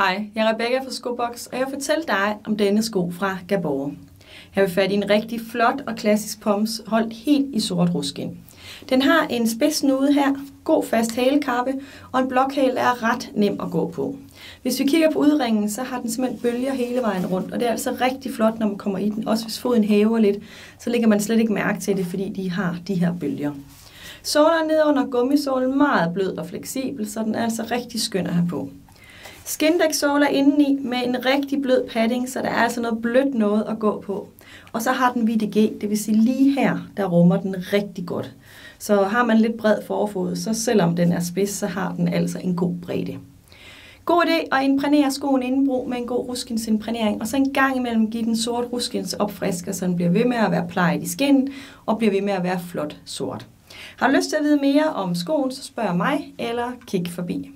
Hej, jeg er Rebecca fra Skobox, og jeg vil fortælle dig om denne sko fra Gabor. Her vil fat i en rigtig flot og klassisk poms, holdt helt i sort ruskin. Den har en spids snude her, god fast halekappe, og en blokhale er ret nem at gå på. Hvis vi kigger på udringen, så har den simpelthen bølger hele vejen rundt, og det er altså rigtig flot, når man kommer i den. Også hvis foden hæver lidt, så lægger man slet ikke mærke til det, fordi de har de her bølger. Sålen ned under gummisålen meget blød og fleksibel, så den er altså rigtig skøn at have på. Skindæksål er indeni med en rigtig blød padding, så der er altså noget blødt noget at gå på. Og så har den VDG, det vil sige lige her, der rummer den rigtig godt. Så har man lidt bred forfod, så selvom den er spids, så har den altså en god bredde. God idé at imprænere skoen indenbrug med en god ruskinsimprænering, og så en gang imellem give den sort ruskins opfrisker, så den bliver ved med at være plejet i skinnen og bliver ved med at være flot sort. Har du lyst til at vide mere om skoen, så spørg mig eller kig forbi.